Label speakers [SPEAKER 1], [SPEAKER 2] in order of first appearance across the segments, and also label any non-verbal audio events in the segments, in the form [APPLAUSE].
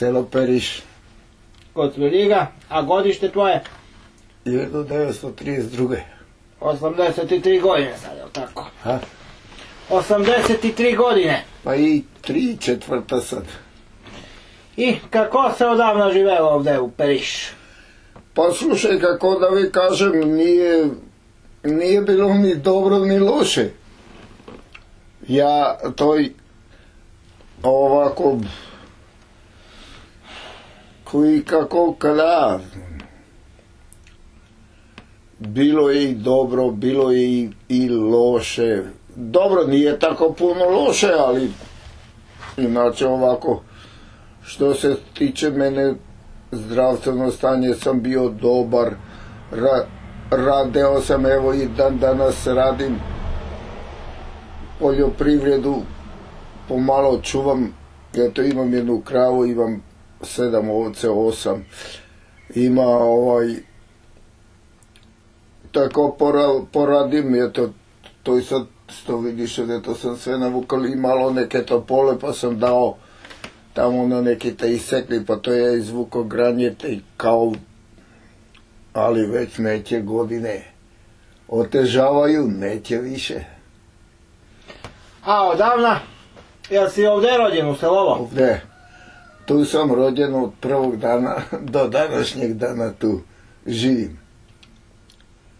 [SPEAKER 1] selo Periš,
[SPEAKER 2] kod Svrljiga, a godište tvoje
[SPEAKER 1] 1932.
[SPEAKER 2] 83 godine sad, je li tako?
[SPEAKER 1] Ha?
[SPEAKER 2] 83 godine.
[SPEAKER 1] Pa i tri četvrta sad.
[SPEAKER 2] I kako se odavno živelo ovde u Periš?
[SPEAKER 1] Pa slušaj, kako da vi kažem, nije, nije bilo ni dobro ni loše. Ja toj ovako koji kako kada bilo je i dobro, bilo je i, i loše. Dobro, nije tako puno loše, ali inače ovako što se tiče mene zdravstveno stanje sam bio dobar. Ra, radeo sam evo i dan danas radim poljoprivredu. Pomalo čuvam eto imam jednu kravu imam sedam ovce osam ima ovaj tako pora, poradim eto to i sad što vidiš eto sam sve navukal i malo neke topole pa sam dao tamo na neki te isekli, pa to je izvuko granjete i kao, ali već neće godine otežavaju, neće više.
[SPEAKER 2] A odavna, jel si ovde rođen u Selovo?
[SPEAKER 1] Ovde, tu sam rođen od prvog dana [LAUGHS] do današnjeg dana tu živim.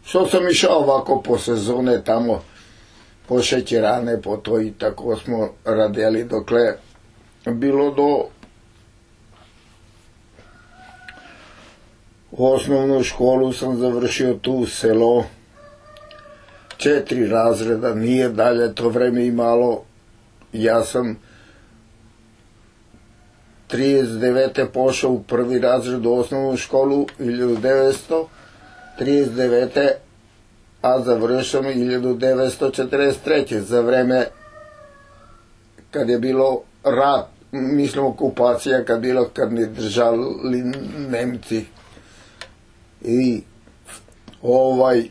[SPEAKER 1] Što sam išao ovako po sezone tamo, po šećerane, po to i tako smo radili dokle bilo do osnovnu školu sam završio tu u selo četiri razreda nije dalje to vreme imalo ja sam 39. pošao u prvi razred u osnovnu školu 1939. a završam 1943. za vreme kad je bilo rat, mislim okupacija kad bilo kad ne držali Nemci i ovaj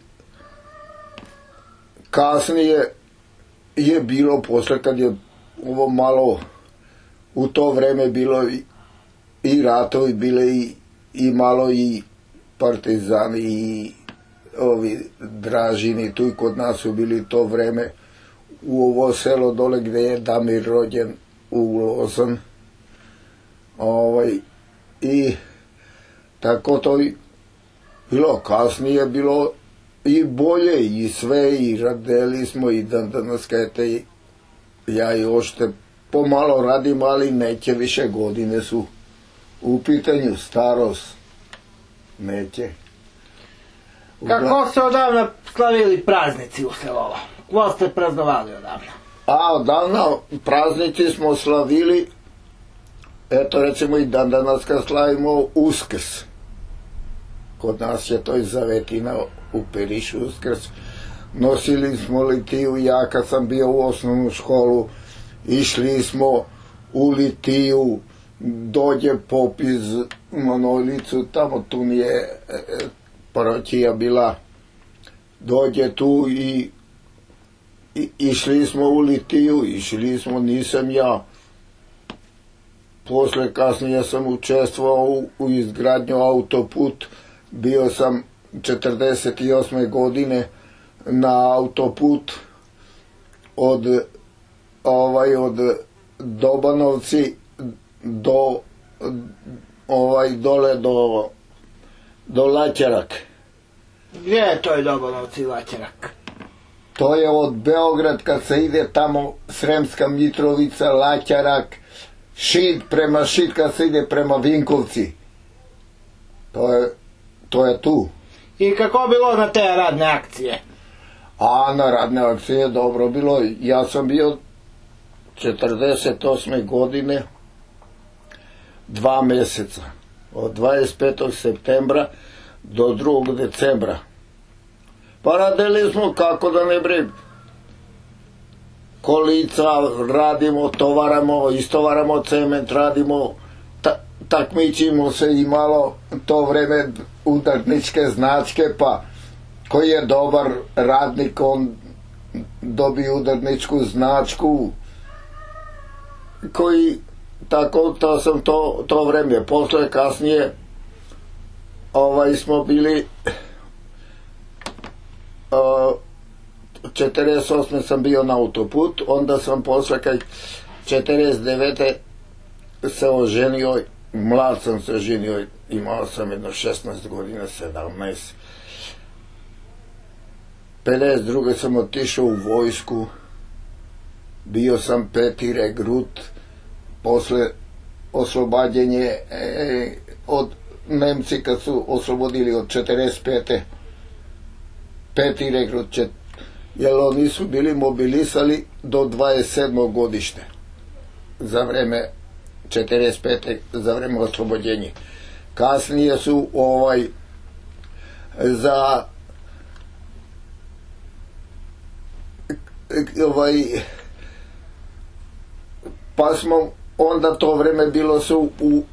[SPEAKER 1] kasnije je bilo posle kad je ovo malo u to vreme bilo i, i ratovi bile i, i malo i partizani i ovi dražini tu i kod nas su bili to vreme. U ovo selo dole gde je Damir rođen u Lozan. Ovaj i tako to i bilo. Kasnije bilo i bolje i sve i radeli smo i dan danas i ja i ošte pomalo radim ali neće više godine su u pitanju starost neće
[SPEAKER 2] Kako se odavno slavili praznici u Selovo? Ko ste praznovali odavno?
[SPEAKER 1] A odavno praznici smo slavili, eto recimo i dan danas kad slavimo Uskrs. Kod nas je to i zavetina u Perišu Uskrs. Nosili smo litiju, ja kad sam bio u osnovnu školu, išli smo u litiju, dođe popis monolicu, tamo tu nije e, paroćija bila, dođe tu i I, išli smo u Litiju, išli smo, nisam ja. Posle kasnije sam učestvovao u, u izgradnju autoput. Bio sam 48. godine na autoput od ovaj od Dobanovci do ovaj dole do do Laćarak.
[SPEAKER 2] Gdje je to je Dobanovci Laćarak?
[SPEAKER 1] To je od Beograd kad se ide tamo Sremska Mitrovica, Laćarak, Šid prema Šid kad se ide prema Vinkovci. To je, to je tu.
[SPEAKER 2] I kako bilo na te radne akcije?
[SPEAKER 1] A na radne akcije dobro bilo. Ja sam bio 48. godine dva meseca. Od 25. septembra do 2. decembra Pa radili smo kako da ne bre kolica radimo, tovaramo, istovaramo cement, radimo, ta, takmičimo se i malo to vreme udarničke značke, pa koji je dobar radnik, on dobije udarničku značku, koji tako to sam to, to vreme. Posle kasnije ovaj smo bili uh, 48. sam bio na autoput, onda sam posle kaj 49. se oženio, mlad sam se ženio, imao sam jedno 16 godina, 17. 52. sam otišao u vojsku, bio sam peti regrut, posle oslobađenje e, od Nemci kad su oslobodili od 45. peti regrut, čet, jer oni su bili mobilisali do 27. godište za vreme 45. za vreme oslobođenja. Kasnije su ovaj za ovaj pa smo onda to vreme bilo se u,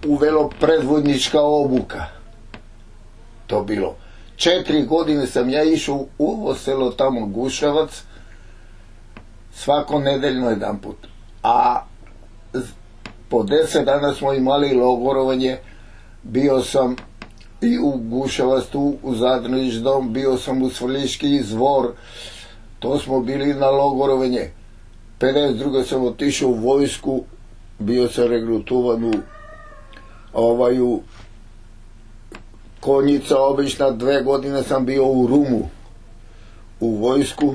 [SPEAKER 1] uvelo predvodnička obuka. To bilo. Četiri godine sam ja išao u ovo selo tamo Guševac svako nedeljno jedan put a po deset dana smo imali logorovanje. Bio sam i u Guševac tu u Zadrnić dom bio sam u Svrliški izvor to smo bili na logorovanje 52. sam otišao u vojsku bio sam regrutovan u ovaj u konjica obična dve godine sam bio u Rumu u vojsku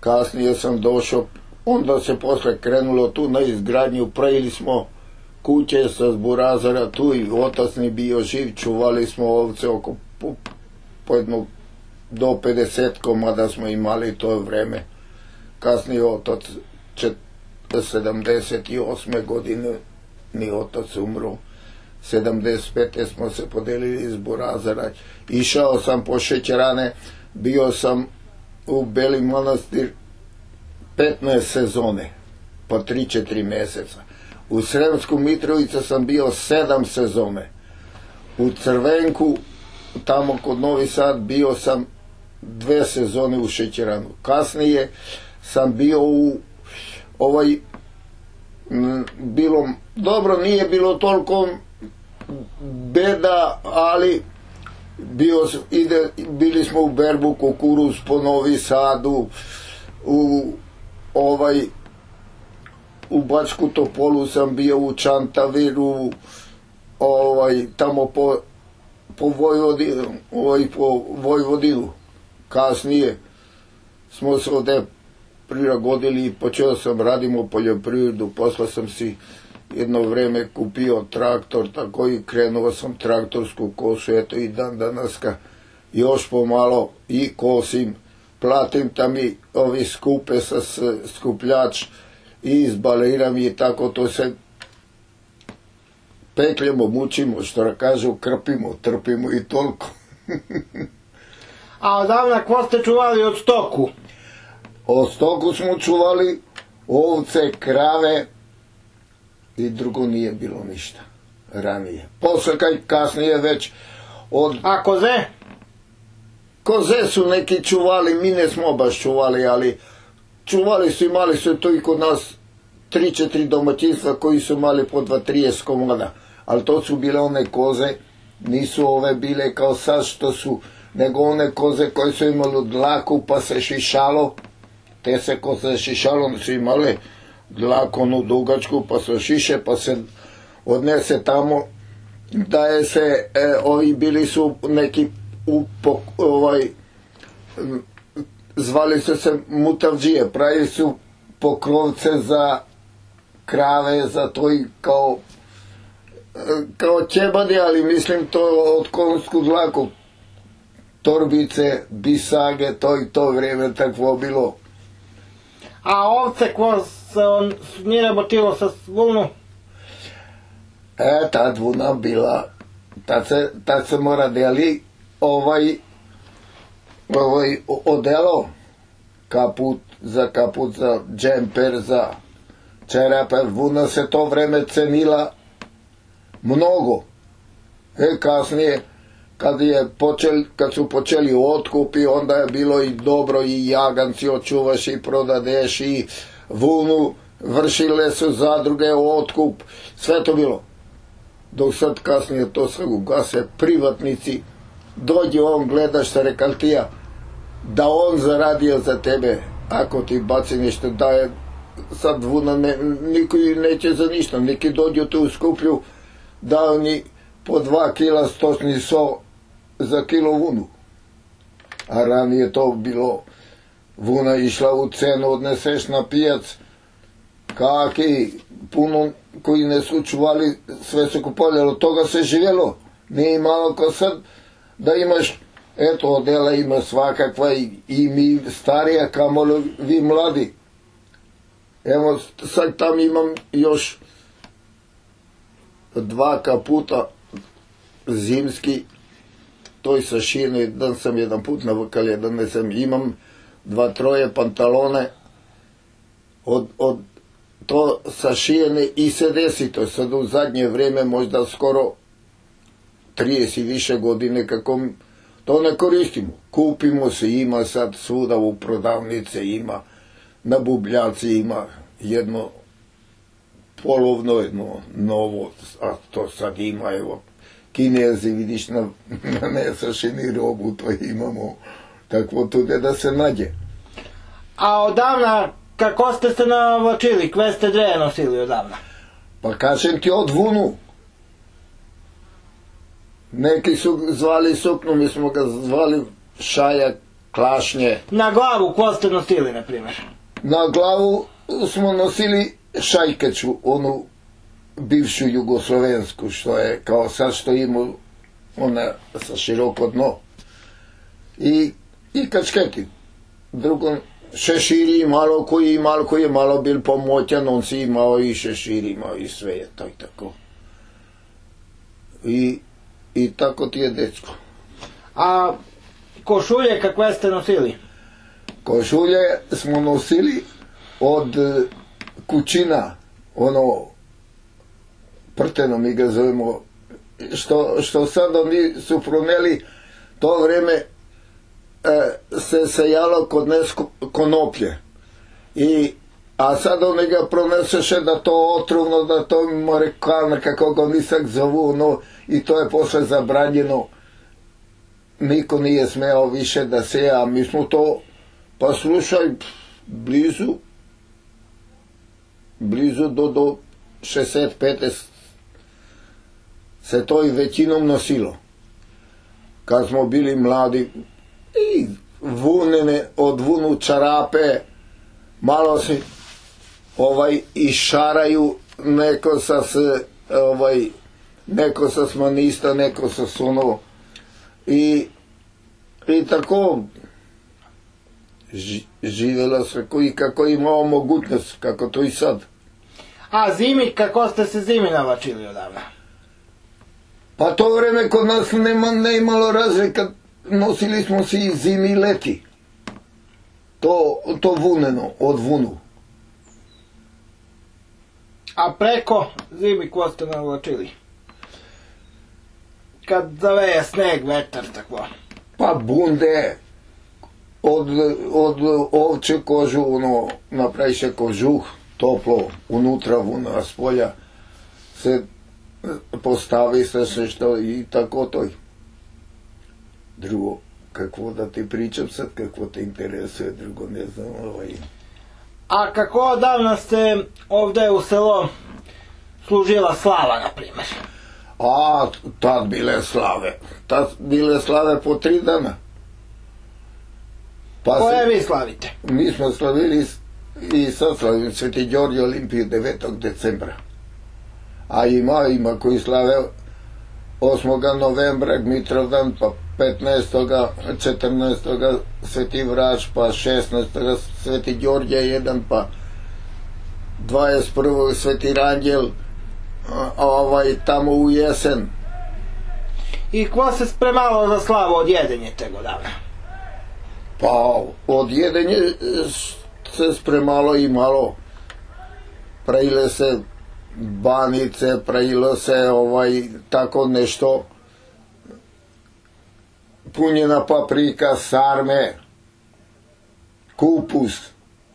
[SPEAKER 1] kasnije sam došao onda se posle krenulo tu na izgradnju pravili smo kuće sa zburazara tu i otac mi bio živ čuvali smo ovce oko po, po jedno do 50 komada smo imali to vreme kasnije otac 78. godine mi otac umro 75. smo se podelili iz Burazara išao sam po šećerane bio sam u Beli manastir 15 sezone po 3-4 meseca u Sremsku Mitrovicu sam bio 7 sezone u Crvenku tamo kod Novi Sad bio sam dve sezone u šećeranu kasnije sam bio u ovaj bilo dobro nije bilo toliko beda ali bio ide bili smo u berbu kukuruz po Novi Sadu u ovaj u Bačku Topolu sam bio u Čantaviru ovaj tamo po po Vojvodinu ovaj po Vojvodinu. Kasnije smo se ovde prilagodili i počeo sam radimo poljoprivredu, posle sam si jedno vreme kupio traktor, tako i krenuo sam traktorsku kosu, eto i dan danaska još pomalo i kosim, platim tam i ovi skupe sa skupljač i izbaliram i tako to se pekljemo, mučimo, što kažu, krpimo, trpimo i toliko. [LAUGHS]
[SPEAKER 2] A odavna ko ste čuvali od stoku?
[SPEAKER 1] Od stoku smo čuvali ovce, krave i drugo nije bilo ništa ranije. Posle kaj kasnije već od...
[SPEAKER 2] A koze?
[SPEAKER 1] Koze su neki čuvali, mi ne smo baš čuvali, ali čuvali su imali su to i kod nas 3-4 domaćinstva koji su imali po 2-30 komada. Ali to su bile one koze, nisu ove bile kao sad što su, nego one koze koje su imali dlaku pa se šišalo te se ko se šišalo su imale dlakonu dugačku pa se šiše pa se odnese tamo. Da je se e, ovi bili su neki u, ovaj zvali su se mutavđije pravi su pokrovce za krave za to i kao kao ćebadi, ali mislim to od konsku dlaku. Torbice, bisage, to i to vrijeme takvo bilo
[SPEAKER 2] a ovce ko se on nije rabotilo sa vunu?
[SPEAKER 1] E, tad vuna bila, tad se, tad se mora deli ovaj, ovaj odelo, kaput za kaput, za džemper, za čerape, vuna se to vreme cenila mnogo. E, kasnije, kad, je počel, kad su počeli otkupi, onda je bilo i dobro i jaganci očuvaš i prodadeš i vunu vršile su zadruge, otkup, sve to bilo. Dok sad kasnije to sve ugase, privatnici, dođe on, gleda šta rekaltija, da on zaradio za tebe, ako ti baci nešto, da je sad vuna, ne, niko neće za ništa, neki dođu tu u skuplju, da oni po dva kila stočni so za kilo vunu. A ranije to bilo, vuna išla u cenu, odneseš na pijac, kaki, puno koji ne su čuvali, sve su kupovali, od toga se živjelo. Nije imalo kao sad da imaš, eto, odela ima svakakva i, i mi starija, kamoli vi mladi. Evo, sad tam imam još dva kaputa zimski, toj sa širni, dan sam jedan put navukal, jedan ne sam, imam dva troje pantalone od, od to sašijene i se desi to sad u zadnje vrijeme možda skoro 30 i više godine kako to ne koristimo. Kupimo se, ima sad svuda u prodavnice, ima na bubljaci ima jedno polovno, jedno novo, a to sad ima, evo, kinezi, vidiš, na, na nesašini robu, to imamo, takvo tu da se nađe.
[SPEAKER 2] A odavna kako ste se navlačili? Kve ste dve nosili odavna?
[SPEAKER 1] Pa kažem ti od vunu. Neki su zvali suknu, mi smo ga zvali šajak, klašnje.
[SPEAKER 2] Na glavu ko ste nosili, na primjer?
[SPEAKER 1] Na glavu smo nosili šajkaču, onu bivšu jugoslovensku, što je kao sad što ima ona sa široko dno. I, i kačketi. Drugo šeširi malo koji malo koji je malo bil pomoćan, on si imao i šešir imao i sve je to i tako. I, i tako ti je dečko.
[SPEAKER 2] A košulje kakve ste nosili?
[SPEAKER 1] Košulje smo nosili od e, kućina, ono prteno mi ga zovemo, što, što sad oni su proneli to vreme e, se sejalo kod nas konoplje. I, a sad oni ga proneseše da to otrovno, da to marikana, kako ga nisak zovu, no, i to je posle zabranjeno. Niko nije smeo više da se, a mi smo to, pa slušaj, blizu, blizu do, do 65 se to i većinom nosilo. Kad smo bili mladi, i vunene, od vunu čarape, malo se ovaj išaraju, neko sa se, ovaj, neko sa smanista, neko sa suno. I, i tako živjela se koji kako imao mogućnost, kako to i sad.
[SPEAKER 2] A zimi, kako ste se zimi navačili odavno?
[SPEAKER 1] Pa to vreme kod nas nema, ne imalo razlika nosili smo se i zimi i leti. To, to vuneno, od vunu.
[SPEAKER 2] A preko zimi ko ste navlačili? Kad zaveje sneg, vetar, tako.
[SPEAKER 1] Pa bunde, od, od ovče kožu, ono, napraviše kožuh, toplo, unutra vuna, s polja se postavi se što i tako to drugo, какво да ти pričam sad, какво te interesuje, drugo ne znam, ovaj...
[SPEAKER 2] A kako odavno ste ovdje u selo služila slava, na primjer?
[SPEAKER 1] A, tad bile slave. Tad bile slave po tri dana.
[SPEAKER 2] Pa Koje se, vi slavite?
[SPEAKER 1] Mi smo slavili i sad slavim Sveti Đorđe Olimpiju 9. decembra. A ima, ima koji slave 8. novembra Mitrovdan, pa 15. 14. Sveti Vrač, pa 16. Sveti Đorđe jedan, pa 21. Sveti Ranđel, ovaj, tamo u jesen.
[SPEAKER 2] I ko se spremalo za slavu od jedenje tego dana?
[SPEAKER 1] Pa od jedenje se spremalo i malo. Pravile se banice, pravilo se ovaj, tako nešto punjena paprika, sarme, kupus.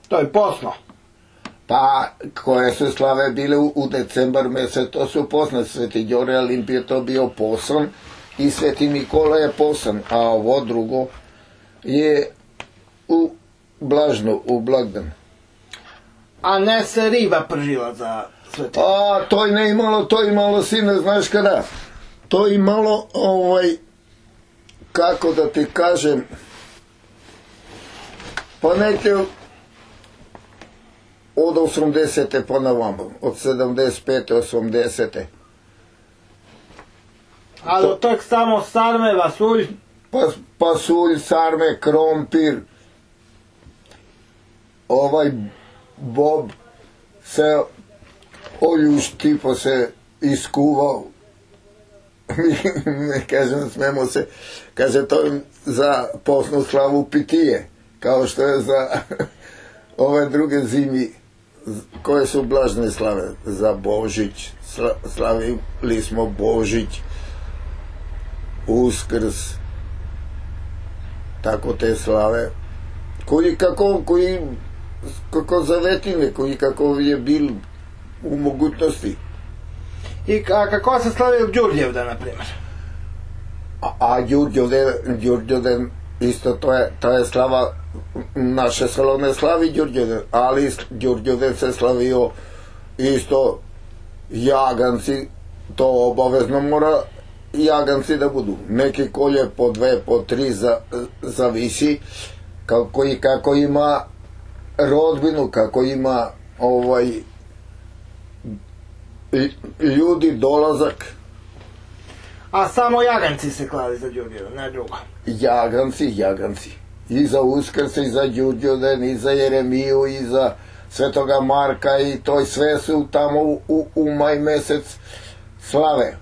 [SPEAKER 2] To je posno.
[SPEAKER 1] Pa, koje su slave bile u, u decembar mesec, to su poznat Sveti Đore Olimpije, to bio posan i Sveti Nikola je posan, a ovo drugo je u blažno, u blagdan.
[SPEAKER 2] A ne se riba pržila za.
[SPEAKER 1] A, to je ne imalo, to je imalo, sine, znaš kada? To je imalo, ovaj, kako da ti kažem, pa neke od 80. pa na vamo, od 75. 80.
[SPEAKER 2] Ali od tog samo sarme, vasulj,
[SPEAKER 1] Pa, pasulj, sarme, krompir, ovaj bob se oljušti, pa se iskuvao. [LAUGHS] ne kažem, smemo se, kaže to za posnu slavu pitije, kao što je za [LAUGHS] ove druge zimi koje su blažne slave za Božić sla, slavili smo Božić Uskrs tako te slave koji kako koji kako zavetine koji kako je bil u mogućnosti
[SPEAKER 2] I a kako se slavio Đurđevdan, na primjer?
[SPEAKER 1] a, a Đurđevden, Đurđevden isto to je, to je slava naše selo ne slavi Đurđevden ali Đurđevden se slavio isto jaganci to obavezno mora jaganci da budu neki kolje po dve, po tri za, zavisi kako, i kako ima rodbinu kako ima ovaj ljudi dolazak
[SPEAKER 2] A samo jaganci se klali za Đurđevdan, ne drugo.
[SPEAKER 1] jaganci, jaganci. I za Uskrs, i za Đurđoden, i za Jeremiju, i za Svetoga Marka, i to i sve su tamo u, u, u maj mesec slave.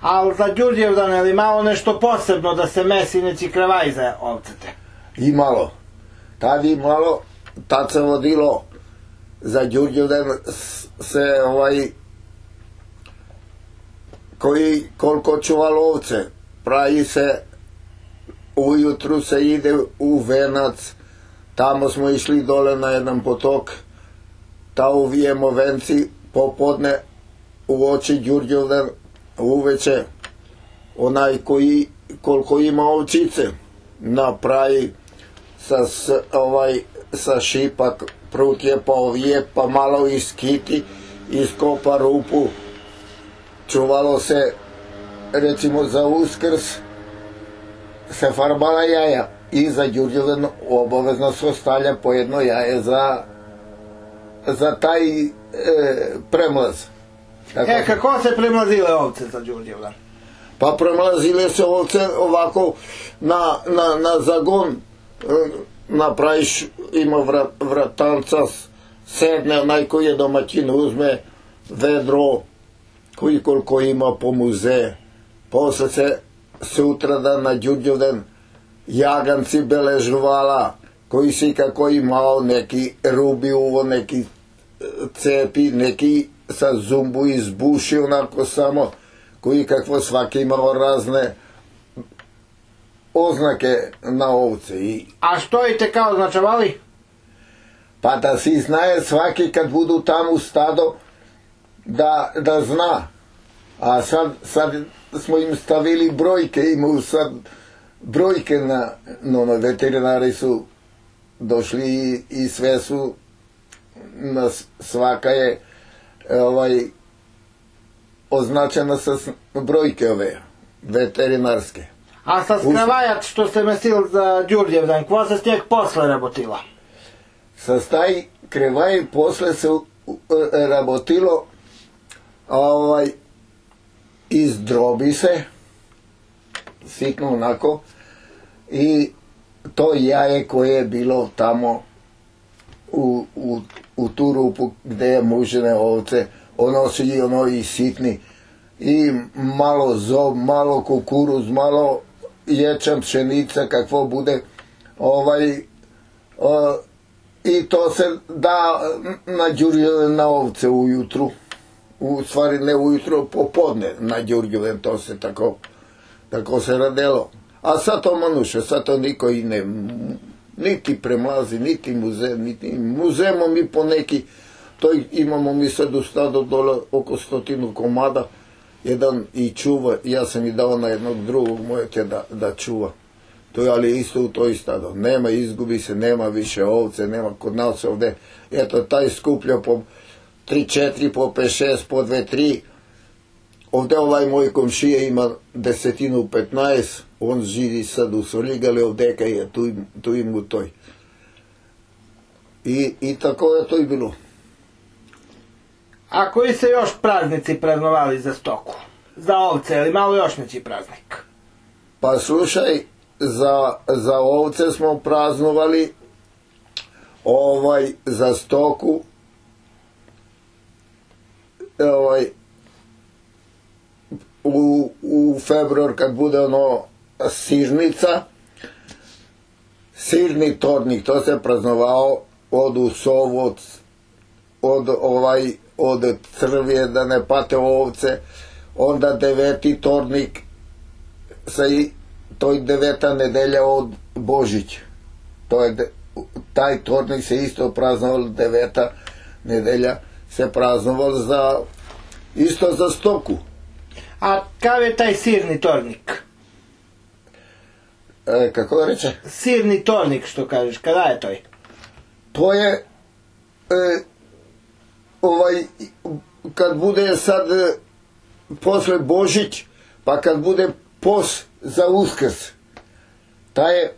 [SPEAKER 2] Ali za Đurđevdan je li malo nešto posebno da se mesi neći krevaj za ovcete?
[SPEAKER 1] I malo. Tad i malo, tad se vodilo za Đurđevden s- se ovaj koji koliko čuvalo ovce pravi se ujutru se ide u Venac tamo smo išli dole na jedan potok ta uvijemo venci popodne u oči Đurđevdan uveče onaj koji koliko ima ovčice napravi sa s, ovaj sa šipak prutje pa ovije pa malo iskiti iskopa rupu čuvalo se recimo za uskrs se farbala jaja i za Đurđevdan obavezno se ostavlja po jedno jaje za za taj e, premlaz Tako
[SPEAKER 2] E, kako se premlazile ovce za Đurđevdan?
[SPEAKER 1] Pa premlazile se ovce ovako na, na, na zagon e, napraviš, ima vra, vratalca, s- sedne, onaj koji je domaćin uzme vedro, koji koliko ima po muze. Posle se sutradan na Đurđevdan jaganci beležovala, koji si kako imao neki rubi uvo, neki e, cepi, neki sa zumbu izbuši onako samo, koji kakvo svaki imao razne oznake na ovce i
[SPEAKER 2] A što i te kao označavali?
[SPEAKER 1] pa da si znaje svaki kad budu tamo u stado da, da zna a sad, sad smo im stavili brojke imaju sad brojke na no, no veterinari su došli i, i sve su na svaka je e, ovaj označena sa brojke ove veterinarske
[SPEAKER 2] A sa skravajac što ste mesil za Đurđevdan, kva se stijek posle rabotila?
[SPEAKER 1] sa taj krevaj posle se e, rabotilo ovaj izdrobi se sitno onako i to jaje koje je bilo tamo u, u, u tu rupu gde je mužene ovce ono su i ono i sitni. I malo zob, malo kukuruz, malo ječam, pšenica, kakvo bude. Ovaj o, i to se da na Đurđeven na ovce ujutru u stvari ne ujutro popodne na Đurđeven to se tako tako se radelo a sad to manuše sad to niko i ne niti premlazi niti muze niti muzemo mi po neki той imamo mi sad u stadu dole oko stotinu komada, jedan i čuva, ja sam i dao na jednog drugog mojete da, da čuva. To je ali isto u toj stado. Nema, izgubi se, nema više ovce, nema kod nas ovde. Eto, taj skuplja po 3-4, po 5-6, po 2-3. Ovde ovaj moj komšija ima desetinu 15, on živi sad u Svrljigali, ovdeka je, tu, tu im u toj. I, I tako je to i bilo.
[SPEAKER 2] A koji se još praznici praznovali za stoku? Za ovce, ili malo još neći praznik?
[SPEAKER 1] Pa slušaj, za, za ovce smo praznovali ovaj za stoku ovaj u, u februar kad bude ono sirnica sirni tornik to se praznovao od usovoc od ovaj od crvije da ne pate ovce. Onda deveti tornik sa i to je deveta nedelja od Božić to je de, taj tornik se isto praznoval deveta nedelja se praznoval za isto za stoku
[SPEAKER 2] A kakav je taj sirni tornik?
[SPEAKER 1] e, kako da reče
[SPEAKER 2] Sirni tornik, što kažeš, kada je toj?
[SPEAKER 1] to je e, ovaj kad bude sad e, posle Božić pa kad bude pos za uskrs ta je e,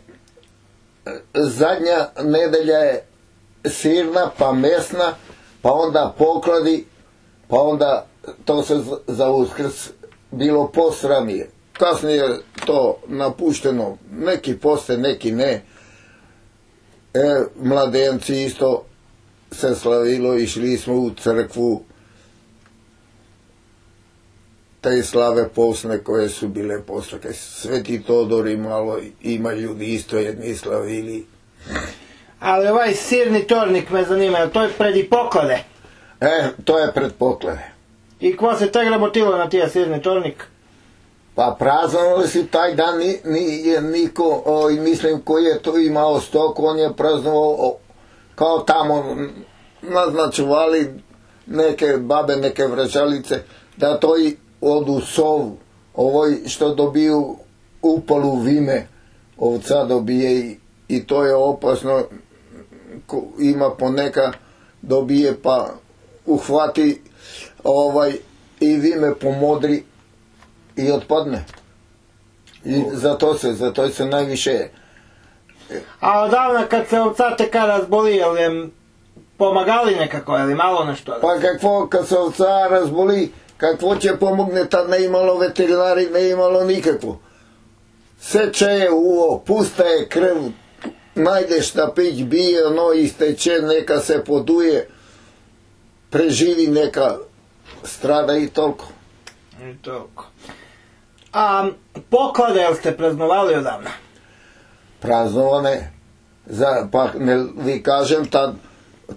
[SPEAKER 1] zadnja nedelja je sirna pa mesna pa onda pokladi pa onda to se za- uskrs bilo post ranije kasnije to napušteno neki poste neki ne e, mladenci isto se slavilo, išli smo u crkvu te slave posne koje su bile posle. Kaj Sveti Todor i malo ima ljudi isto jedni slavili.
[SPEAKER 2] Ali ovaj sirni tornik me zanima, to je pred i poklade?
[SPEAKER 1] E, to je pred poklade.
[SPEAKER 2] I ko se te grabotilo na tija sirni tornik?
[SPEAKER 1] Pa praznovali si taj dan, ni, ni, niko, o, i mislim, koji je to imao stok, on je praznovao o, kao tamo naznačuvali neke babe, neke vraćalice, da to i odu sov, ovoj što dobiju upalu vime, ovca dobije i, i to je opasno, ima poneka dobije pa uhvati ovaj i vime pomodri i otpadne. I zato se, zato se najviše
[SPEAKER 2] A odavna kad se ovca teka razboli, jel je pomagali nekako, je li malo nešto?
[SPEAKER 1] Pa kakvo, kad se ovca razboli, kakvo će pomogne, tad ne imalo veterinari, ne imalo nikakvo. Seče je uvo, pusta je krv, najde šta pić, bije, ono isteče, neka se poduje, preživi neka, strada i toliko.
[SPEAKER 2] I toliko. A poklade jel ste praznovali odavna?
[SPEAKER 1] praznovane, za, pa ne vi kažem, tad,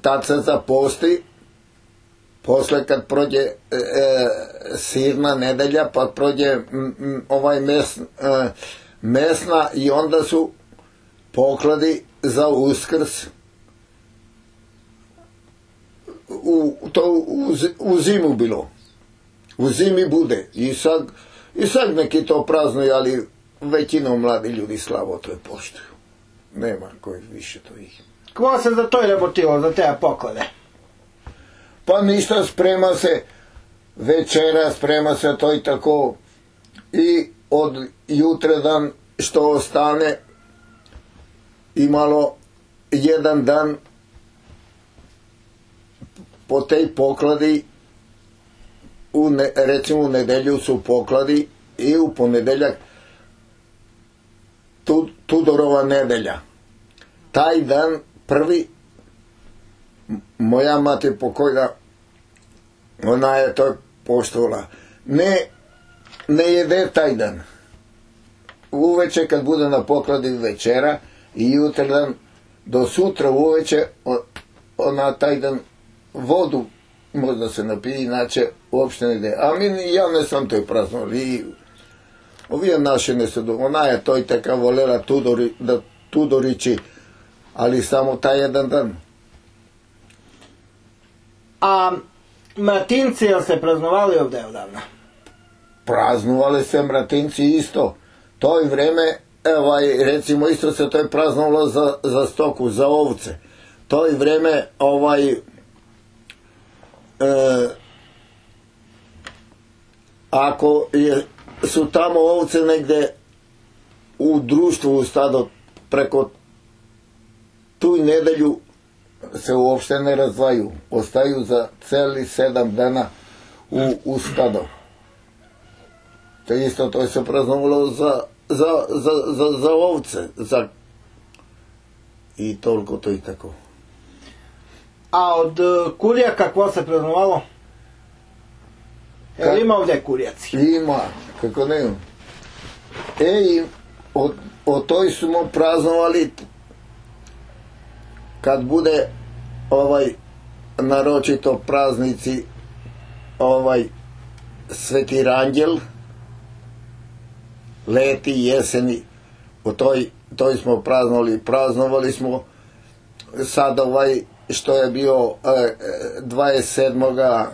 [SPEAKER 1] tad se zaposti, posle kad prođe e, e, sirna nedelja, pa prođe m, m, ovaj mes, e, mesna i onda su pokladi za uskrs u, to u, u zimu bilo. U zimi bude. I sad, i sad neki to praznuju, ali većinom mladi ljudi slavo to je poštuju. Nema koji više to ih.
[SPEAKER 2] Ko se za to je rabotilo, za te poklade?
[SPEAKER 1] Pa ništa, sprema se večera, sprema se to i tako. I od jutra dan što ostane imalo jedan dan po tej pokladi u ne, recimo u nedelju su pokladi i u ponedeljak tu, Tudorova nedelja. Taj dan prvi moja mati pokojna ona je to poštovala. Ne, ne jede taj dan. Uveče kad bude na pokladi večera и јутрен до сутра увече она тај ден воду може да се напие, иначе обшто не де. Ами ја не сам тој празнувал. Овие наши не се дума. Она е тој така волела Тудори, да Тудоричи, али само тај еден
[SPEAKER 2] ден. А мратинци ја се празнували овде
[SPEAKER 1] одавна? Празнували се мратинци исто. Тој време ovaj, recimo isto se to je praznovalo za, za stoku, za ovce. To je vreme, ovaj, e, ako je, su tamo ovce negde u društvu u stado preko tu nedelju se uopšte ne razvaju. Ostaju za celi sedam dana u, u stado. To isto to se praznovalo za, za, za, za, za ovce. Za... I toliko to i tako.
[SPEAKER 2] A od uh, kurija kako se praznovalo? Jel ima ovde kurjaci?
[SPEAKER 1] Ima, kako ne. E, i o, o toj smo praznovali kad bude ovaj naročito praznici ovaj Sveti Ranđel leti jeseni o toj, toj smo praznovali praznovali smo sad ovaj što je bio e, e, 27.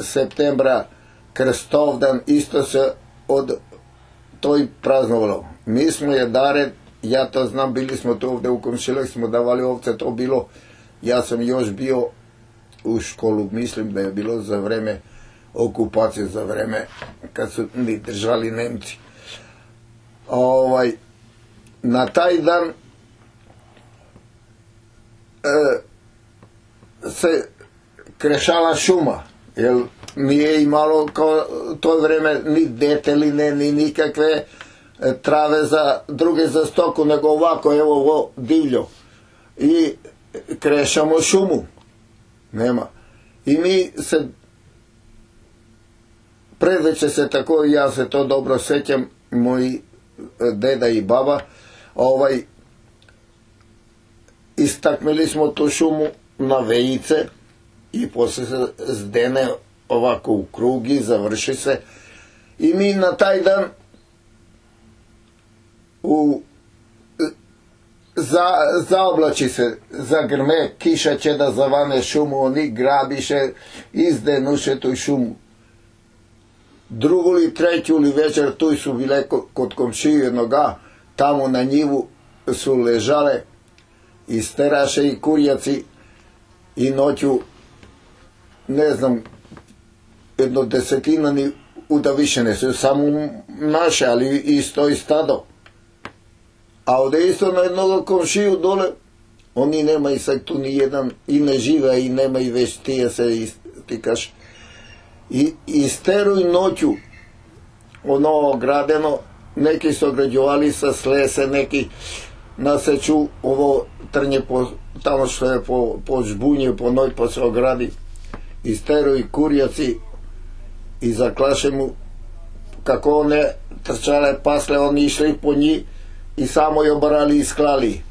[SPEAKER 1] septembra Krstovdan isto se od toj praznovalo. Mi smo je dare, ja to znam, bili smo tu ovde u komšilek, smo davali ovce, to bilo, ja sam još bio u školu, mislim da je bilo za vreme okupacije, za vreme kad su ni držali Nemci. Ovaj, na taj dan e, se krešala šuma, jer nije imalo kao to vreme ni deteline, ni nikakve e, trave za druge za stoku, nego ovako, evo ovo divljo. I krešamo šumu. Nema. I mi se predveće se tako, ja se to dobro sećam, moji deda i baba, ovaj, istakmili smo tu šumu na vejice i posle se zdene ovako u krug i završi se. I mi na taj dan u za, zaoblači se, zagrme, kiša će da zavane šumu, oni grabiše, izdenuše tu šumu. Drugu li, treću li večer, tu su bile ko- kod komšiju jednoga, tamo na njivu su ležale i steraše i kurjaci i noću, ne znam, jedno desetina ni uda više ne su samo naše, ali isto i stado. A ovde isto na jednog komšiju dole, oni nemaju sad tu ni jedan, i ne žive, i nemaju već tije se, i, ti kaš, i, i steruj noću, ono gradeno, neki su ograđovali sa slese, neki naseču ovo trnje po, tamo što je po, po žbunju, po noj, pa se ogradi, i steruj kurjaci, i zaklaše mu kako one trčale pasle, oni išli po njih i samo je obarali i sklali.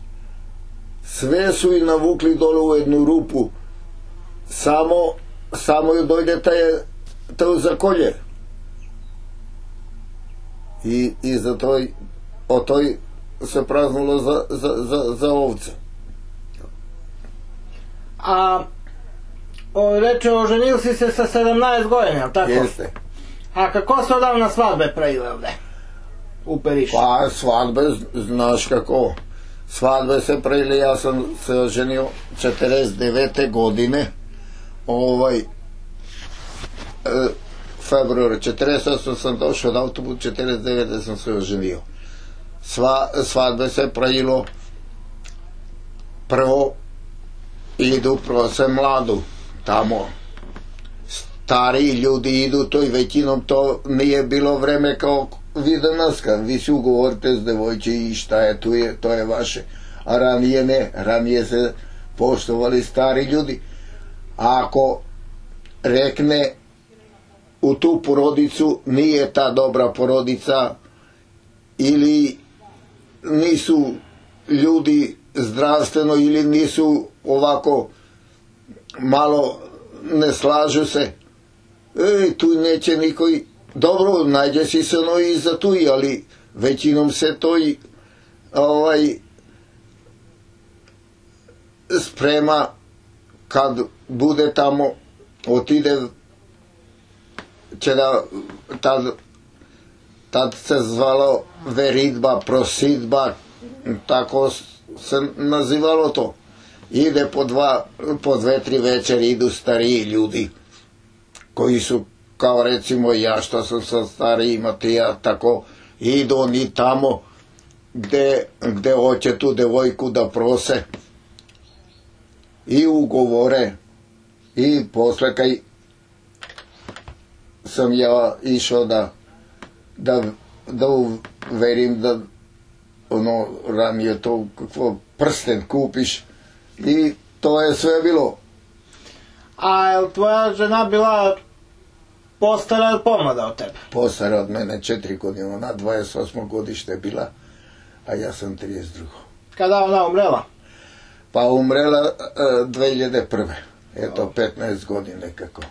[SPEAKER 1] Sve su i navukli dole u jednu rupu. Samo, samo ju dojde taj, taj zakolje. I, i za toj, o toj se praznulo za, za, za, za ovce.
[SPEAKER 2] A o, reče, oženil si se sa 17 godina, jel tako?
[SPEAKER 1] Jeste.
[SPEAKER 2] A kako se odavna svadbe pravile ovde? U Periši.
[SPEAKER 1] Pa svadbe, znaš kako, svadbe se pravili, ja sam se oženio 49. godine, ovaj, februar 48 sam došao od autobus, 49. sam se oženio. Sva, svadbe se pravilo prvo idu prose mladu tamo stari ljudi idu to i većinom to nije bilo vreme kao vi danas kad vi se ugovorite s devojče i šta je tu je, to je vaše a ranije ne, ranije se poštovali stari ljudi a ako rekne u tu porodicu nije ta dobra porodica ili nisu ljudi zdravstveno ili nisu ovako malo ne slažu se. E, tu neće niko dobro, nađe si se ono i za tu, ali većinom se to i ovaj sprema kad bude tamo otide će da tad, tad se zvalo veridba, prosidba, tako se nazivalo to. Ide po dva, po dve, tri večeri idu stariji ljudi koji su kao recimo ja što sam sa stariji Matija, tako idu oni tamo gde, gde hoće tu devojku da prose i ugovore i posle kaj sam ja išao da da, da uverim da ono ranije to kakvo prsten kupiš i to je sve bilo.
[SPEAKER 2] A je tvoja žena bila postara ili pomlada od tebe?
[SPEAKER 1] Postara od mene četiri godine, ona 28. godište je bila, a ja sam 32.
[SPEAKER 2] Kada ona umrela?
[SPEAKER 1] Pa umrela uh, 2001. Eto, 15 godine kako.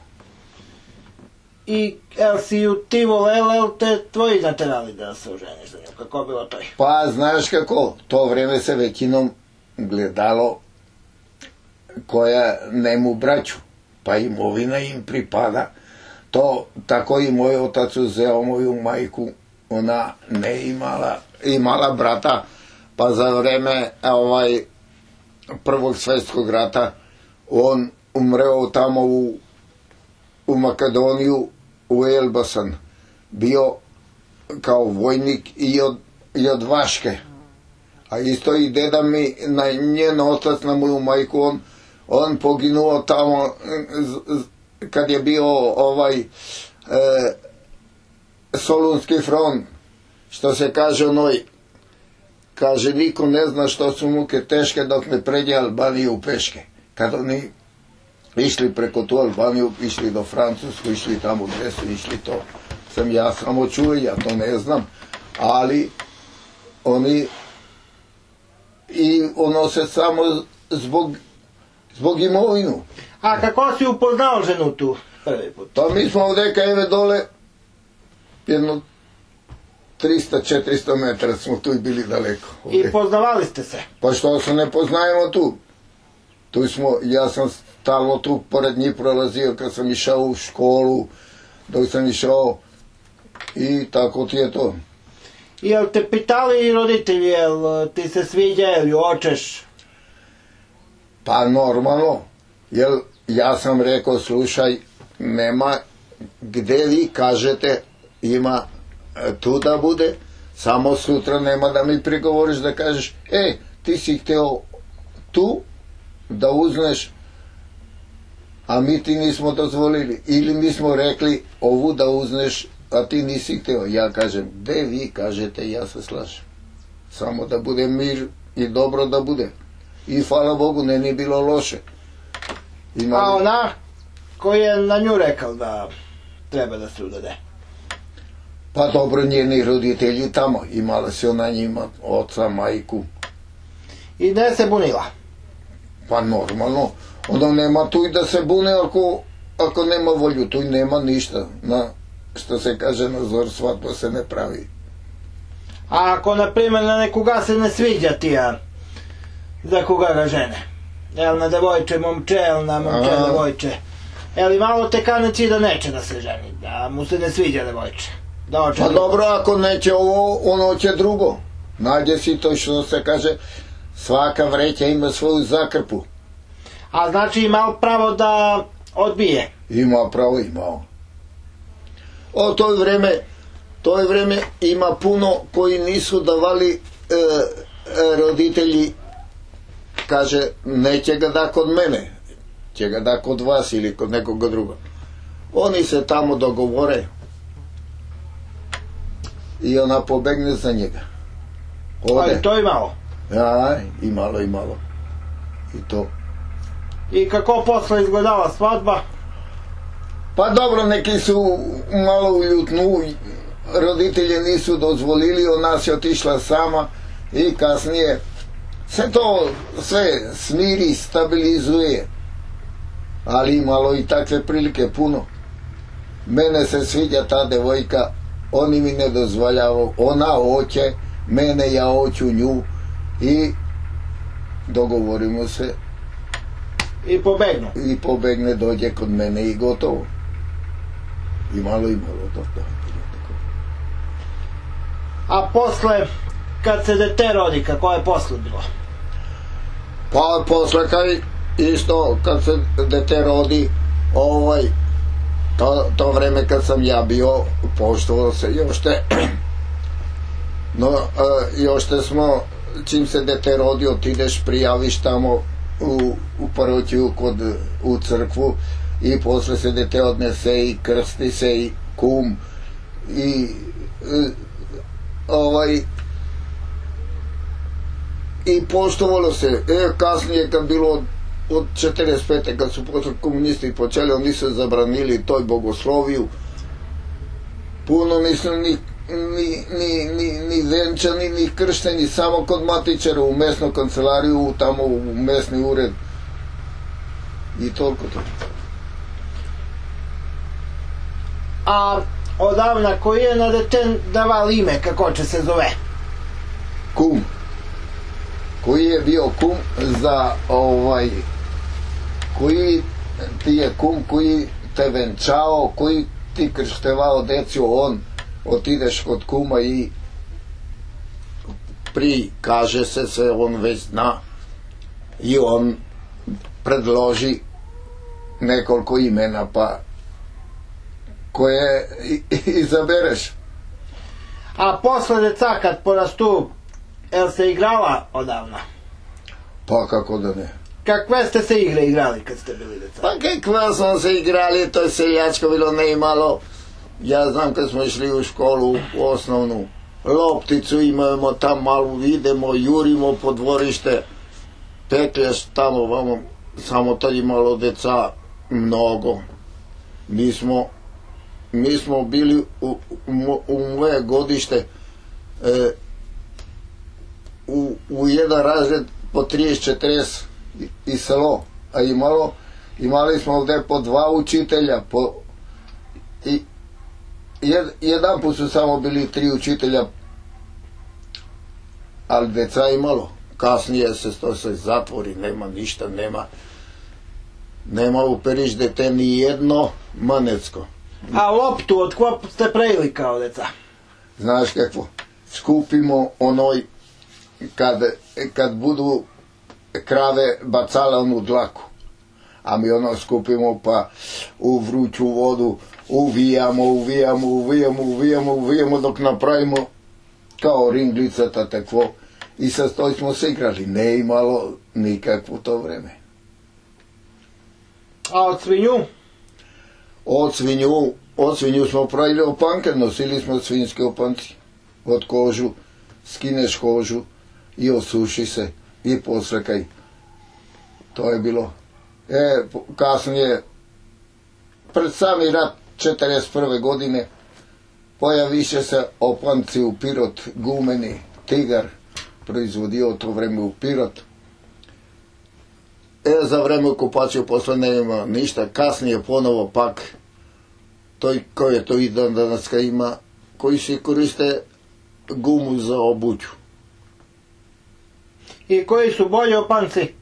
[SPEAKER 2] I el si ju ti volela, el te tvoji naterali da se oženiš za nju? Kako bilo to?
[SPEAKER 1] Pa, znaš kako, to vreme se većinom gledalo koja nemu braću, pa imovina im pripada. To tako i moj otac uzeo moju majku, ona ne imala, imala brata, pa za vreme ovaj prvog svetskog rata on umreo tamo u, u Makedoniju u Elbasan bio kao vojnik i od, i od Vaške. A isto i deda mi na njen otac na moju majku on, on poginuo tamo kad je bio ovaj e, Solunski front. Što se kaže onoj kaže niko ne zna što su muke teške dok ne pređe Albaniju u peške. Kad oni išli preko tu Albaniju išli do Francusku išli tamo gde su išli to sam ja samo čuo ja to ne znam ali oni i ono se samo zbog zbog imovinu
[SPEAKER 2] A kako si upoznao ženu tu prvi put?
[SPEAKER 1] Pa mi smo ovde kajeve dole jedno 300-400 metara smo tu i bili daleko. Ovde.
[SPEAKER 2] I poznavali ste se?
[SPEAKER 1] Pa što se ne poznajemo tu? Tu smo, ja sam stalno tu pored njih prolazio kad sam išao u školu, dok sam išao i tako ti je to.
[SPEAKER 2] Jel te pitali roditelji, jel ti se sviđa, jel hoćeš?
[SPEAKER 1] Pa normalno, jer ja sam rekao, slušaj, nema gde vi kažete ima e, tu da bude, samo sutra nema da mi prigovoriš da kažeš, e, ti si hteo tu da uzmeš a mi ti nismo dozvolili ili mi smo rekli ovu da uzneš a ti nisi hteo ja kažem gde vi kažete ja se slažem samo da bude mir i dobro da bude i hvala Bogu ne ni bilo loše
[SPEAKER 2] Imali... A ona koji je na nju rekao da treba da se udade?
[SPEAKER 1] Pa dobro, njeni roditelji tamo, imala se ona njima, oca, majku.
[SPEAKER 2] I da se bunila?
[SPEAKER 1] Pa normalno, onda nema tu i da se bune ako, ako nema volju, tu nema ništa. Na, što se kaže na zor svatba se ne pravi.
[SPEAKER 2] A ako, na primjer, na nekoga se ne sviđa tija, za koga ga žene? Jel na devojče momče, jel na momče
[SPEAKER 1] A.
[SPEAKER 2] devojče? Jel i malo te kaneći da neće da se ženi, da mu se ne sviđa devojče? Da hoće
[SPEAKER 1] Pa
[SPEAKER 2] drugo.
[SPEAKER 1] dobro, ako neće ovo, ono će drugo. Nađe si to što se kaže, svaka vreća ima svoju zakrpu.
[SPEAKER 2] A znači ima pravo da odbije.
[SPEAKER 1] Ima pravo, imao. O to je vreme, to je vreme ima puno koji nisu davali e, e, roditelji kaže neće ga da kod mene će ga da kod vas ili kod nekoga druga oni se tamo dogovore i ona pobegne za njega ode
[SPEAKER 2] Ali to je malo.
[SPEAKER 1] ja, i malo i malo i to
[SPEAKER 2] I kako posle izgledala svadba?
[SPEAKER 1] Pa dobro, neki su malo uljutnu, roditelji nisu dozvolili, ona se otišla sama i kasnije se to sve smiri, stabilizuje. Ali imalo i takve prilike puno. Mene se sviđa ta devojka, oni mi ne dozvoljavaju, ona hoće, mene ja hoću nju i dogovorimo se
[SPEAKER 2] I pobegnu.
[SPEAKER 1] i pobegne, dođe kod mene i gotovo. I malo i malo to.
[SPEAKER 2] A posle, kad se dete rodi, kako je posle bilo?
[SPEAKER 1] Pa posle kaj isto kad se dete rodi, ovaj, to, to vreme kad sam ja bio, poštovao se još te, [CLEARS THROAT] no, e, još te smo, čim se dete rodi, otideš, prijaviš tamo u, u paroćiju kod, u crkvu i posle se dete odnese i krsti se i kum i e, ovaj i poštovalo se. E, kasnije kad bilo od, od 45. kad su posle komunisti počeli, oni su zabranili toj bogosloviju. Puno nisu ni ni, ni, ni, ni venčani, ni kršteni, samo kod matičara u mesnu kancelariju, tamo u mesni ured. I toliko to.
[SPEAKER 2] A odavna koji je na dete daval ime, kako će se zove?
[SPEAKER 1] kum koji je bio kum za ovaj koji ti je kum koji te venčao koji ti krštevao decu on otideš kod kuma i pri kaže se se on već zna i on predloži nekoliko imena pa koje [LAUGHS] izabereš
[SPEAKER 2] A posle deca kad porastu, jel se igrala odavna?
[SPEAKER 1] pa kako da ne
[SPEAKER 2] Kakve ste se igre igrali kad ste bili deca?
[SPEAKER 1] Pa kakva smo se igrali, to je seljačko bilo ne imalo. Ja znam kad smo išli u školu, u osnovnu, lopticu imamo tam malo, idemo, jurimo po dvorište, peklješ tamo, vamo, samo tad imalo deca mnogo. Mi smo, mi smo bili u, u, u moje godište e, u, u jedan razred po 30-40 i, i selo, a imalo, imali smo ovde po dva učitelja, po, i, jedan put su samo bili tri učitelja, ali deca imalo. Kasnije se to se zatvori, nema ništa, nema nema u Periš dete ni jedno manecko.
[SPEAKER 2] A loptu od ko ste prejeli kao deca?
[SPEAKER 1] Znaš kakvo? Skupimo onoj kad, kad budu krave bacale onu dlaku. A mi ono skupimo pa u vruću vodu uvijamo, uvijamo, uvijamo, uvijamo, uvijamo dok napravimo kao ringlicata takvo. I sa toj smo se igrali. Ne imalo nikakvo to vreme.
[SPEAKER 2] A od svinju?
[SPEAKER 1] Od svinju, od svinju smo pravili opanke, nosili smo svinjske opanci. Od kožu, skineš kožu i osuši se i posrekaj. To je bilo. E, kasnije, pred sami rat 41. godine, pojaviše se opanci u Pirot, gumeni, tigar, proizvodio to vreme u Pirot. E, za vreme okupacije posle nema ništa, kasnije ponovo pak to koji je to i dan danas kad ima koji se koriste gumu za obuću.
[SPEAKER 2] I koji su bolji opanci?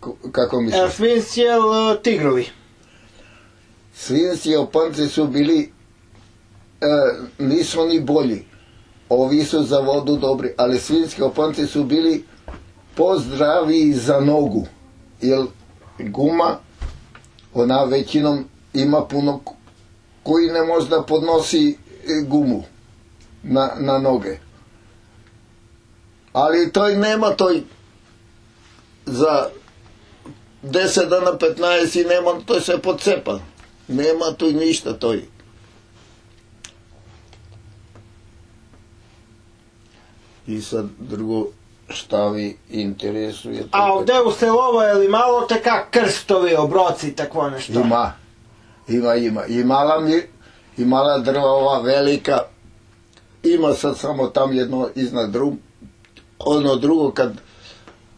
[SPEAKER 1] Ko- Kako Svinjski opanci su bili e, nisu ni bolji. Ovi su za vodu dobri, ali svinjski opanci su bili pozdraviji za nogu. Jer guma, ona većinom ima puno koji ne može da podnosi e, gumu na, na noge. Ali toj nema toj za 10 dana 15 i nema, to je sve podcepa. Nema tu ništa toj. I sad drugo šta vi interesuje. to
[SPEAKER 2] A ovde u Selovo je li malo te kak krstovi, obroci, takvo nešto?
[SPEAKER 1] Ima, ima, ima. Imala mi, imala drva ova velika, ima sad samo tam jedno iznad drug, ono drugo kad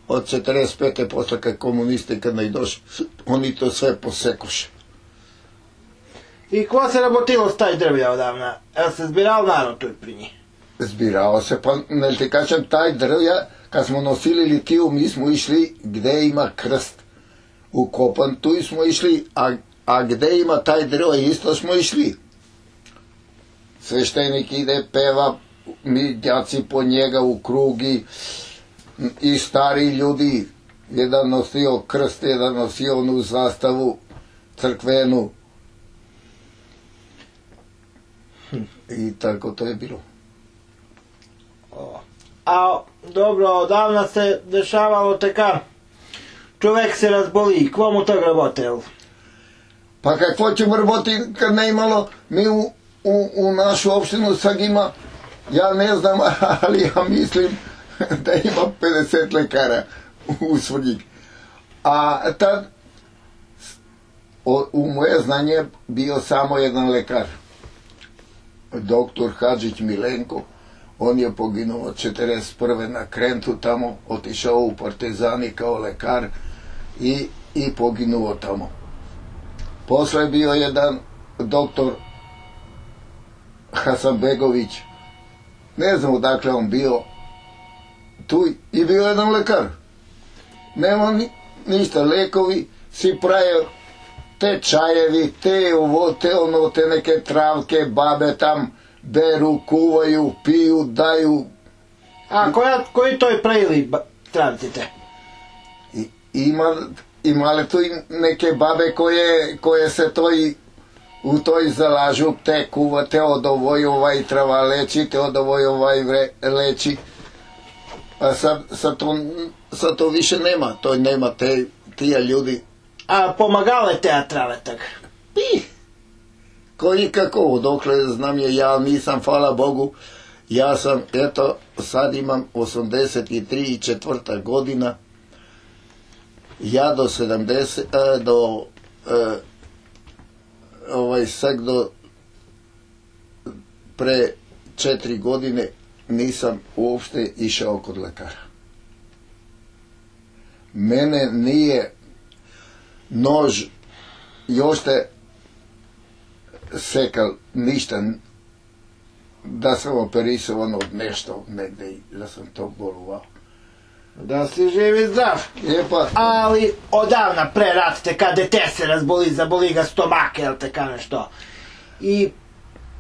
[SPEAKER 1] od 45. posle kad komunisti kad ne došli, oni to sve posekoše.
[SPEAKER 2] I ko se rabotilo s taj drvlja odavna? Jel se zbirao narod tu pri njih?
[SPEAKER 1] Zbirao se, pa ne ti kažem, taj drvja, kad smo nosili litiju, mi smo išli gde ima krst ukopan, tu smo išli, a, a gde ima taj drvo, isto smo išli. Sveštenik ide, peva, mi djaci po njega u krugi i stari ljudi, jedan nosio krst, jedan nosio onu zastavu crkvenu. I tako to je bilo.
[SPEAKER 2] A dobro, odavna se dešavalo teka čovek se razboli, kvo mu to grabote?
[SPEAKER 1] Pa kako će vrboti kad ne imalo, mi u, u, u našu opštinu sad ima, ja ne znam, [LAUGHS] ali ja mislim [LAUGHS] da ima 50 lekara u Svrljig. A tad o, u moje znanje bio samo jedan lekar, doktor Hadžić Milenko, on je poginuo 41. na Krentu tamo, otišao u Partizani kao lekar i, i poginuo tamo. Posle bio jedan doktor Hasanbegović, ne znam odakle on bio, tu i bio jedan lekar. Nema ni, ništa, lekovi, svi praje te čajevi, te ovo, te ono, te neke travke, babe tam beru, kuvaju, piju, daju.
[SPEAKER 2] A koja, koji toj pravili travite?
[SPEAKER 1] I, ima, imale tu neke babe koje, koje se to i u toj zalažu, te kuva, te od ovoj ovaj trava leči, te od ovoj ovaj vre, leči. A sad, sad, to, sad to više nema, to nema te, tija ljudi.
[SPEAKER 2] A pomagale te trave tak?
[SPEAKER 1] Pi, koji kako, dokle znam je, ja nisam, hvala Bogu, ja sam, eto, sad imam 83 i četvrta godina, ja do 70, e, do, e, ovaj, sad do pre četiri godine nisam uopšte išao kod lekara. Mene nije nož još te sekal ništa da sam operisovan od nešto negde i da sam to bolovao.
[SPEAKER 2] Da si živi zdrav.
[SPEAKER 1] Je pa,
[SPEAKER 2] Ali odavna pre rat te kad dete se razboli, zaboli ga stomak, jel te ka nešto. I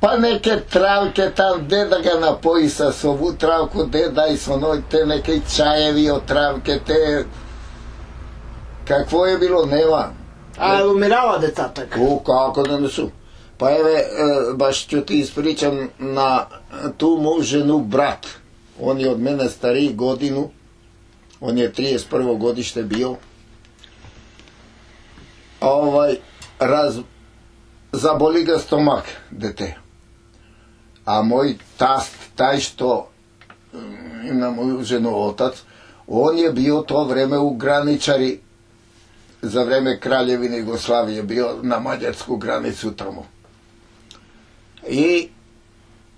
[SPEAKER 1] pa neke travke tam, gde da ga napoji sa sobu travku, gde daj s onoj, te neke čajevi od travke, te... Какво е
[SPEAKER 2] било? Нема. А е умирала
[SPEAKER 1] децата? О, како да не су? Па еве, баш ќе ти испричам на ту му жену брат. Он е од мене стари годину. Он е 31 годиште био. Овај, раз... заболи га стомак, дете. А мој таст, тај што на мој жену отац, он е био тоа време у граничари za vreme kraljevine Jugoslavije bio na mađarsku granicu tamo. I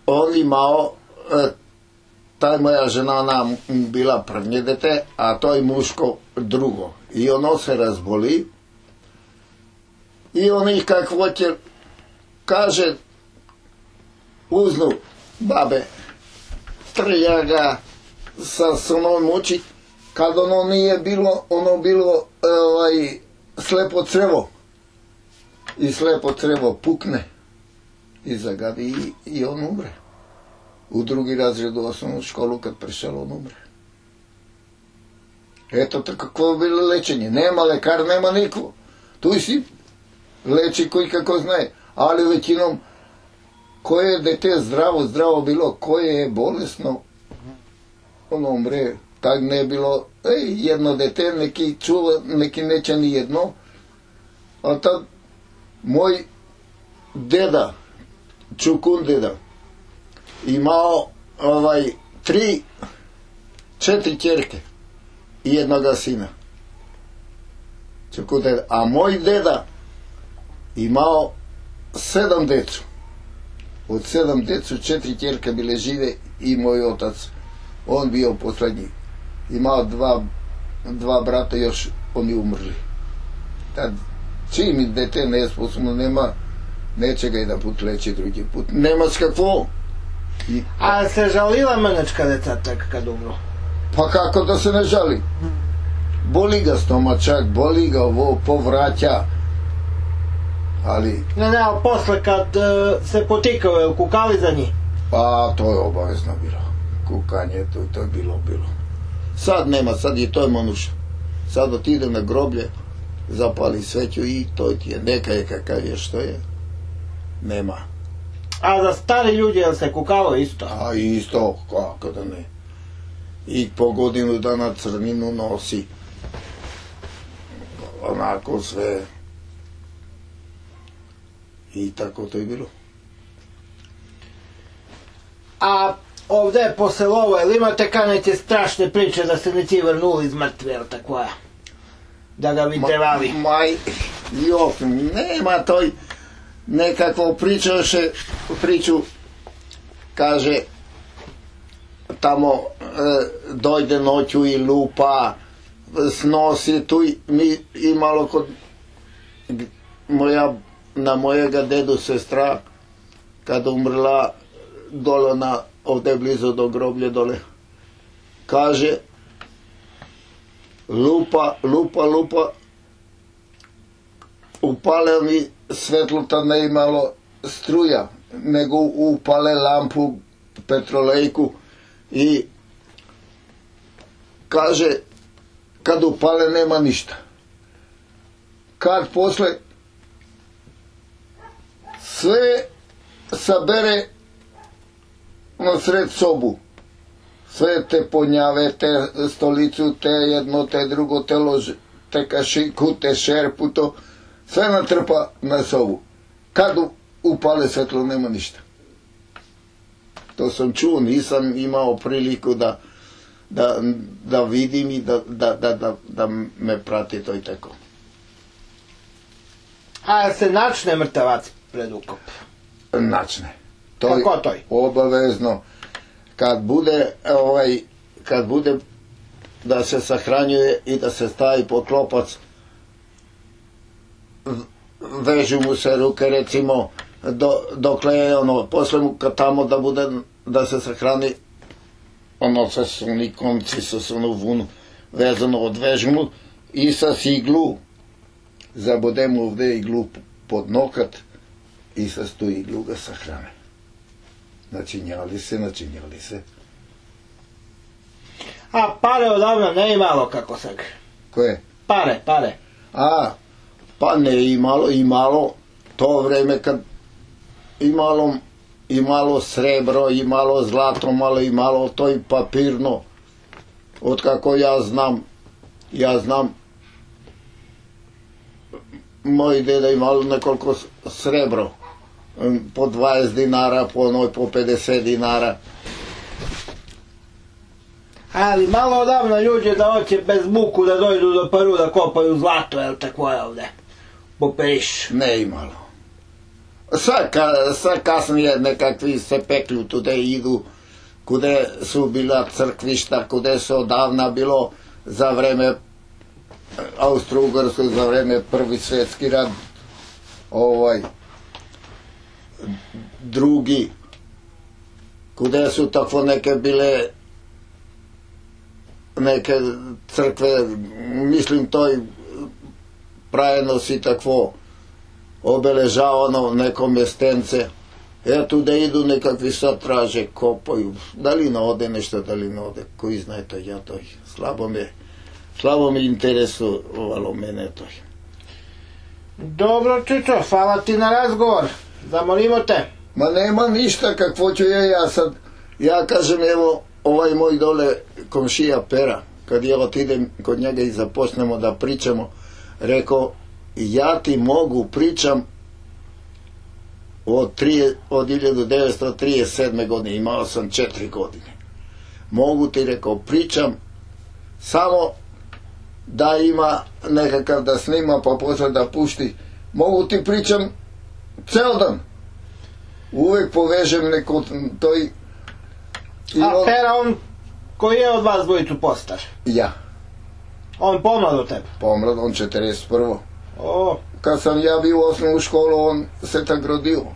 [SPEAKER 1] on imao e, taj moja žena ona bila prvnje dete, a to je muško drugo. I ono se razboli i on ih kako će kaže uznu babe trlja ga sa sunom muči kad ono nije bilo ono bilo ovaj slepo crevo. I slepo crevo pukne i zagadi i, i on umre. U drugi razred u osnovnu školu kad prešao on umre. Eto tako bilo lečenje. Nema lekar, nema niko. Tu si leči koji kako znaje. Ali većinom koje je dete zdravo, zdravo bilo, koje je bolesno, ono umre, tak ne bilo, ej, jedno dete, neki čuva, neki neće ni jedno, a tad moj deda, Čukun deda, imao ovaj tri, četiri čerke i jednoga sina. Čukun deda. A moj deda imao sedam decu. Od sedam decu, četiri čerke bile žive i moj otac. On bio poslednji. Imao dva, dva brata još, oni umrli. Tad, čim dete nesposobno nema, neće ga jedan put leći drugi put. Nemaš kakvo. I,
[SPEAKER 2] A se žalila manačka deca tak kad umru?
[SPEAKER 1] Pa kako da se ne žali? Boli ga stomačak, boli ga ovo, povraća. Ali,
[SPEAKER 2] Ne, ne, ali posle kad e, se potikao je kukali za njih.
[SPEAKER 1] pa to je obavezno bilo. Kukanje, to, to je bilo, bilo. Sad nema, sad je to je. Sad otide na groblje, zapali sveću i to ti je, neka je kakav je što je. Nema.
[SPEAKER 2] A za stari ljudi jel se kukalo isto?
[SPEAKER 1] A isto, kako da ne. I po godinu dana crninu nosi. Onako sve. I tako to je bilo.
[SPEAKER 2] A ovde posle ovo, jel imate ka neke strašne priče da se neki vrnuli iz mrtve, jel tako je? Da ga vidite vali.
[SPEAKER 1] Maj, jok, nema toj nekakvo pričaše, priču, kaže, tamo e, dojde noću i lupa, snosi tu i mi imalo kod moja, na mojega dedu sestra, kada umrla dole na, ovde blizu do groblje dole, kaže, lupa, lupa, lupa, upale mi svetlo tad ne imalo struja, nego upale lampu petrolejku i kaže kad upale nema ništa. Kad posle sve sabere na sred sobu. Sve te ponjave, te stolicu, te jedno, te drugo, te lož, te kašiku, te šerpu, to sve natrpa na sobu. Kad upale svetlo nema ništa. To sam čuo, nisam imao priliku da, da, da vidim i da, da, da, da, da me prati to i tako.
[SPEAKER 2] A se načne mrtavac pred ukop?
[SPEAKER 1] Načne. To
[SPEAKER 2] Kako to je?
[SPEAKER 1] Obavezno. Kad bude, ovaj, kad bude da se sahranjuje i da se stavi pod klopac, vežu mu se ruke recimo do, dokle je ono, posle mu kad tamo da bude da se sahrani ono sa suni konci sa sunu vunu vezano odvežu mu i sa iglu zabodemo ovde iglu pod nokat i sa stu iglu ga sahrane načinjali se, načinjali se
[SPEAKER 2] A pare odavno ne imalo kako se.
[SPEAKER 1] koje?
[SPEAKER 2] Pare, pare.
[SPEAKER 1] A, pa ne imalo, imalo to vreme kad imalo imalo srebro, imalo zlato, malo imalo to i papirno. Od kako ja znam, ja znam moj deda imalo nekoliko srebro. Po 20 dinara, po onoj po 50 dinara.
[SPEAKER 2] Ali malo odavno ljudi da hoće bez muku da dođu do Peru da kopaju zlato, jel tako je ovde? Po Periš.
[SPEAKER 1] Ne imalo. Sad, ka, sad kasnije nekakvi se peklju tude idu, kude su bila crkvišta, kude su odavna bilo za vreme Austro-Ugarskog, za vreme prvi svjetski rad, ovaj, drugi, kude su tako neke bile neke crkve, mislim to i praveno si takvo obeležavano neko mjestence. E tu da idu nekakvi sad traže, kopaju. Da li ne ode nešto, da li ne ode. Koji zna to, ja to slabo me, slabo me interesovalo mene to.
[SPEAKER 2] Dobro, Čičo, hvala ti na razgovor. Zamolimo te.
[SPEAKER 1] Ma nema ništa kakvo ću ja, ja sad, ja kažem evo ovaj moj dole komšija Pera, kad ja otidem kod njega i započnemo da pričamo, rekao ja ti mogu pričam od, trije, od 1937. godine, imao sam četiri godine. Mogu ti, rekao, pričam samo da ima nekakav da snima pa posle da pušti. Mogu ti pričam Цел ден. Увек повежем некој
[SPEAKER 2] тој...
[SPEAKER 1] А,
[SPEAKER 2] од... Фераон, кој е од вас двојцу постар?
[SPEAKER 1] Ја.
[SPEAKER 2] Он помлад од теб?
[SPEAKER 1] Помлад, он 41.
[SPEAKER 2] О.
[SPEAKER 1] Кад сам ја бил осми у школу, он се так родил.